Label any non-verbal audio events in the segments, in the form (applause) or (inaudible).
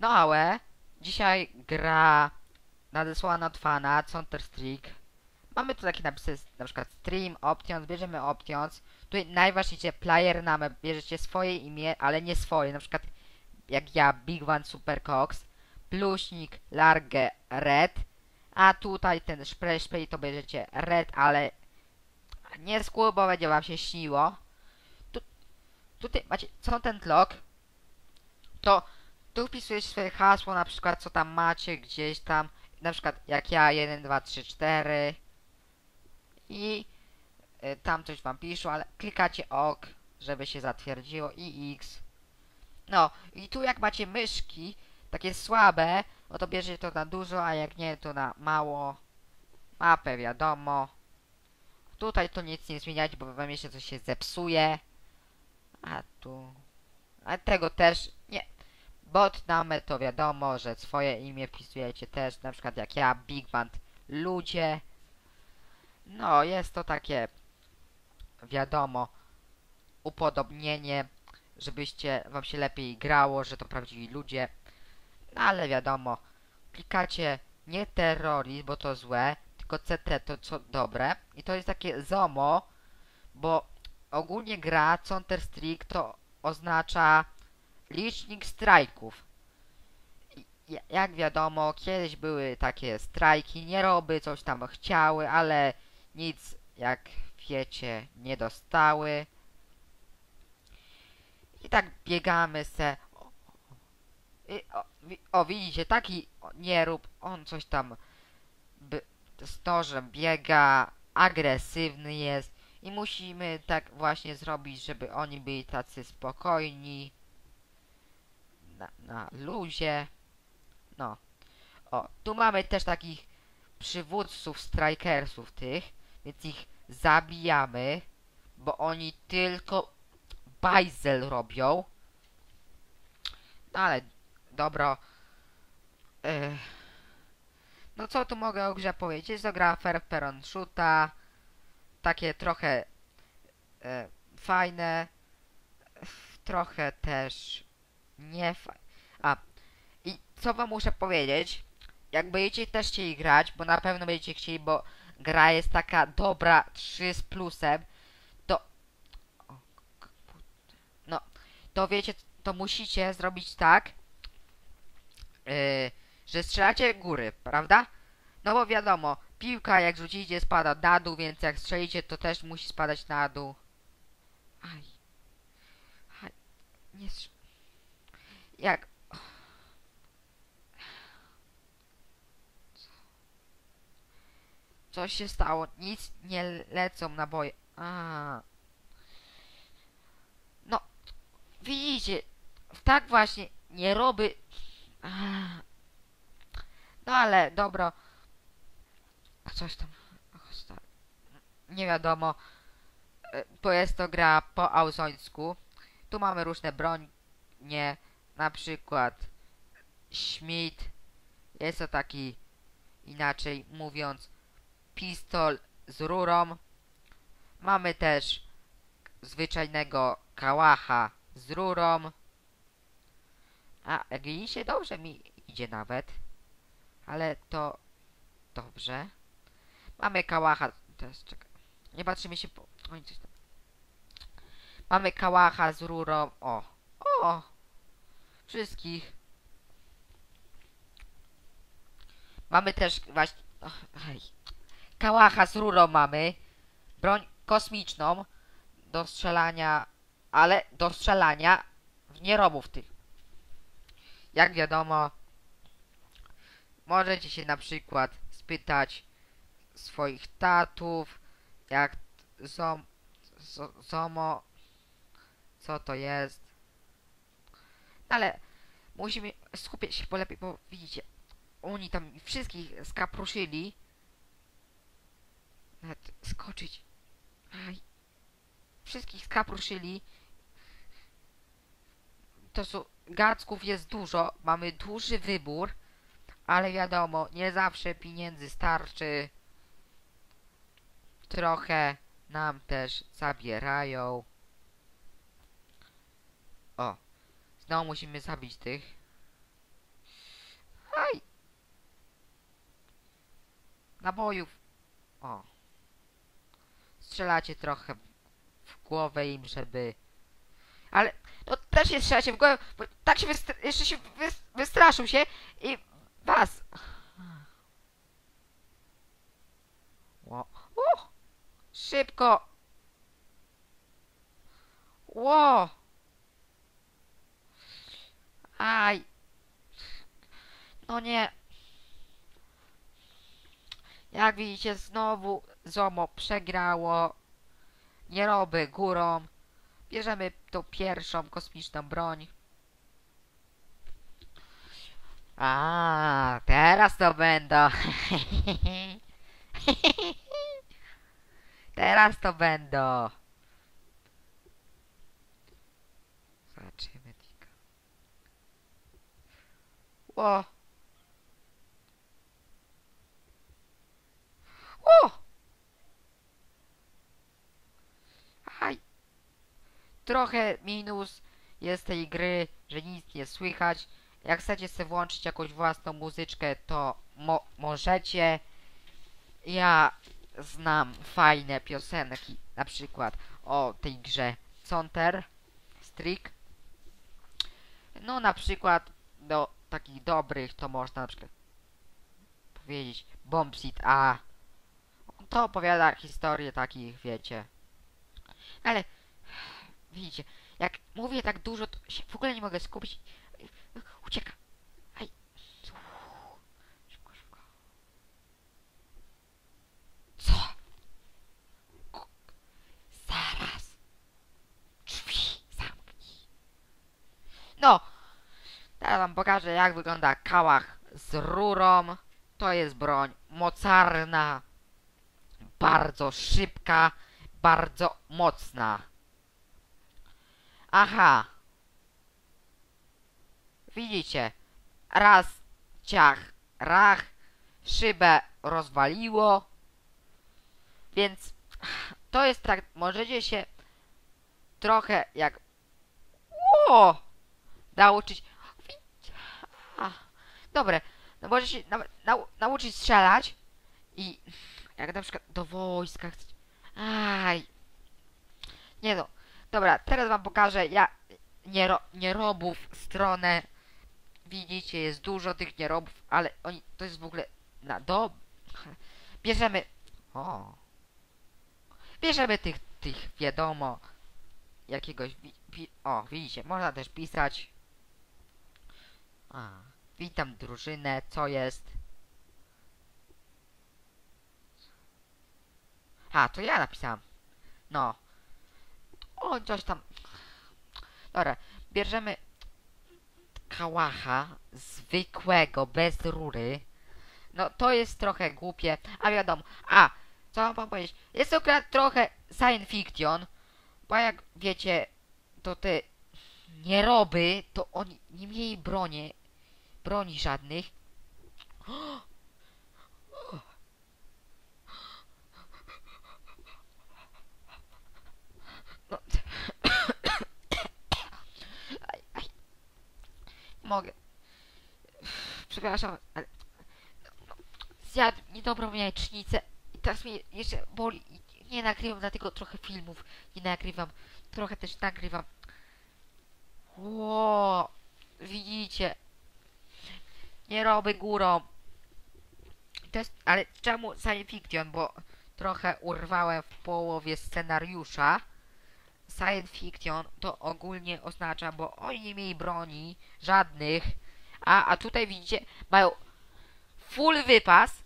No ale dzisiaj gra nadesłana od fana Counter Strike. Mamy tu takie napisy, na przykład stream, options, bierzemy options. Tutaj najważniejsze player name, bierzecie swoje imię, ale nie swoje, na przykład jak ja, Big One Super Cox, pluśnik, large, red, a tutaj ten spray to bierzecie red, ale nie skół, bo będzie wam się śniło. Tu, tutaj macie content log, to tu wpisujesz swoje hasło, na przykład co tam macie gdzieś tam, na przykład jak ja 1, 2, 3, 4 i y, tam coś wam piszą, ale klikacie OK, żeby się zatwierdziło i X. No i tu jak macie myszki, takie słabe, no to bierzecie to na dużo, a jak nie to na mało. Mapę wiadomo. Tutaj to nic nie zmieniać, bo wam jeszcze coś się zepsuje. A tu... A tego też nie. Bot to wiadomo, że swoje imię wpisujecie też, na przykład jak ja, Big Band Ludzie. No, jest to takie, wiadomo, upodobnienie, żebyście, wam się lepiej grało, że to prawdziwi ludzie. No, ale wiadomo, klikacie nie terrorizm, bo to złe, tylko CT to co dobre. I to jest takie ZOMO, bo ogólnie gra Counter Strike to oznacza licznik strajków. Jak wiadomo, kiedyś były takie strajki, nieroby coś tam chciały, ale nic, jak wiecie, nie dostały. I tak biegamy se. O, o, o widzicie, taki nierób, on coś tam by, z nożem biega, agresywny jest i musimy tak właśnie zrobić, żeby oni byli tacy spokojni na, na luzie. No. O, tu mamy też takich przywódców strikersów tych, więc ich zabijamy, bo oni tylko bajzel robią. No ale, dobro. Ech. No co tu mogę o grze powiedzieć? Jest to gra fair peron shoota. Takie trochę e, fajne. Trochę też nie fa... A, i co wam muszę powiedzieć? Jak będziecie też chcieli grać, bo na pewno będziecie chcieli, bo gra jest taka dobra, 3 z plusem, to... No, to wiecie, to musicie zrobić tak, yy, że strzelacie góry, prawda? No bo wiadomo, piłka jak rzucicie spada na dół, więc jak strzelicie to też musi spadać na dół. Aj. Aj. Nie strz... Jak... Coś się stało. Nic nie lecą naboje. A. No. Widzicie. Tak właśnie nie robi. No ale dobro. A coś tam. Nie wiadomo. E, Bo jest to gra po auzońsku. Tu mamy różne bronie. Na przykład Schmidt. Jest to taki inaczej mówiąc pistol z rurą. Mamy też zwyczajnego kałacha z rurą. A jak widzicie, dobrze mi idzie nawet. Ale to dobrze. Mamy kałacha. Teraz czekaj. Nie patrzy mi się po. Oj. Mamy kałacha z rurą. O. O. Wszystkich. Mamy też właśnie. Kałacha z rurą mamy. Broń kosmiczną do strzelania, ale do strzelania w nierobów tych. Jak wiadomo, możecie się na przykład spytać swoich tatów, jak zom, zo, zomo, co to jest. Ale musimy skupić się po lepiej, bo widzicie, oni tam wszystkich skapruszyli. Nawet skoczyć. Aj. Wszystkich skapruszyli. To są... Gacków jest dużo, mamy duży wybór, ale wiadomo, nie zawsze pieniędzy starczy. Trochę nam też zabierają. O. Znowu musimy zabić tych. Aj! Nabojów. O. Strzelacie trochę w głowę im, żeby... Ale, no też nie strzelacie w głowę, bo tak się wystr- jeszcze się wys- wystraszył się i was. Ło. O! Szybko! Ło! Aj! No nie. Jak widzicie, znowu ZOMO przegrało. Nie robię górą. Bierzemy tą pierwszą kosmiczną broń. A, teraz to będą. (laughs) teraz to będą. Zobaczymy tylko. Ło. O! Aj. Trochę minus jest tej gry, że nic nie słychać. Jak chcecie sobie włączyć jakąś własną muzyczkę, to mo możecie. Ja znam fajne piosenki, na przykład o tej grze Counter Strike. No na przykład do takich dobrych to można na przykład powiedzieć Bombsit A. To opowiada historię takich, wiecie. Ale widzicie, jak mówię tak dużo, to się w ogóle nie mogę skupić. Ucieka. Aj. Szybko, szybko. Co? Ku- Zaraz. Drzwi zamknij. No. Teraz wam pokażę, jak wygląda kałach z rurą. To jest broń mocarna. Bardzo szybka. Bardzo mocna. Aha. Widzicie? Raz ciach, rach, szybę rozwaliło. Więc to jest tak, możecie się trochę jak o nauczyć. Dobre, no możecie się nau nau nauczyć strzelać i jak na przykład do wojska chcecie. Aj. Nie no. Dobra, teraz wam pokażę ja niero nierobów stronę. Widzicie, jest dużo tych nierobów, ale oni to jest w ogóle na do bierzemy o bierzemy tych tych wiadomo jakiegoś wi wi o widzicie, można też pisać a, witam drużynę, co jest a, to ja napisałem no o, coś tam dobra, bierzemy kałacha zwykłego, bez rury. No to jest trochę głupie, a wiadomo. A, co mam wam powiedzieć? Jest to trochę science fiction, bo jak wiecie, to te nieroby, to oni nie mieli broni, broni żadnych. No. Nie mogę. Przepraszam, ale zjadł niedobrą jajecznicę i teraz mnie jeszcze boli. Nie nagrywam dlatego trochę filmów. Nie nagrywam. Trochę też nagrywam. Ło, widzicie. Nie robię górą. To jest, ale czemu science fiction? Bo trochę urwałem w połowie scenariusza. Science fiction to ogólnie oznacza, bo oni nie mieli broni żadnych, a, a tutaj widzicie, mają full wypas.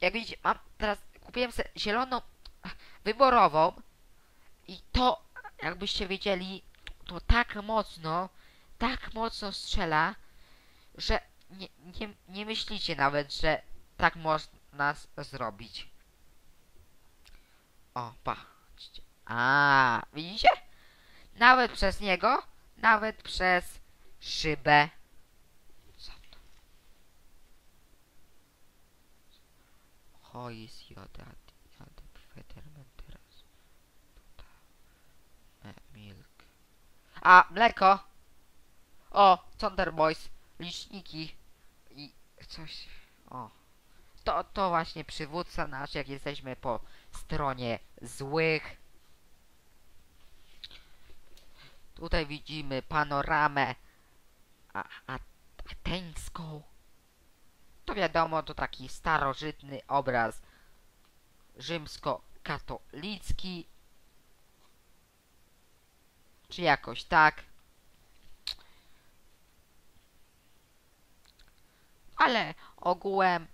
Jak widzicie, mam teraz kupiłem sobie zieloną wyborową i to, jakbyście wiedzieli, to tak mocno, tak mocno strzela, że nie, nie, nie myślicie nawet, że tak można zrobić. O, patrzcie. A, widzicie? Nawet przez niego, nawet przez szybę. Co to? Fetterman teraz. Milk. A, mleko! O, Thunder Boys, liczniki. Coś... O. To, to właśnie przywódca nasz, jak jesteśmy po stronie złych. Tutaj widzimy panoramę a, a, ateńską. To wiadomo, to taki starożytny obraz rzymskokatolicki. Czy jakoś tak. Ale ogółem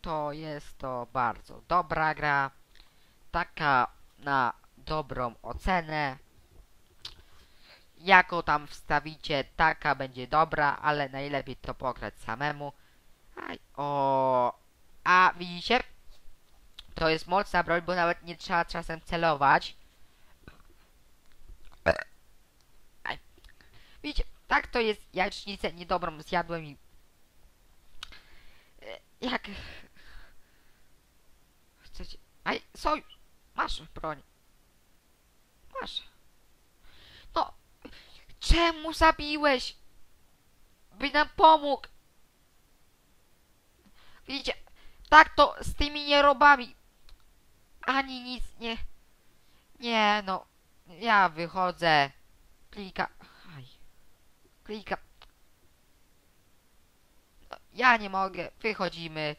to jest to bardzo dobra gra. Taka na dobrą ocenę. Jaką tam wstawicie, taka będzie dobra, ale najlepiej to pograć samemu. Aj, o, a widzicie? To jest mocna broń, bo nawet nie trzeba czasem celować. Aj. Widzicie, tak to jest jajecznicę niedobrą zjadłem i... Jak... Chcecie... Aj, sojusz! Masz broń. Masz. No, czemu zabiłeś? By nam pomógł. Widzicie, tak to z tymi nierobami. Ani nic nie... Nie, no. Ja wychodzę. Klika. Aj. Klika. Ja nie mogę. Wychodzimy.